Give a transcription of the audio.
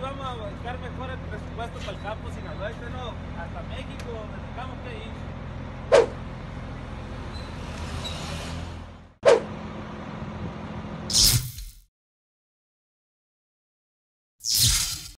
vamos a buscar mejor el presupuesto para el campo sinaloense, no, hasta México, necesitamos que ir.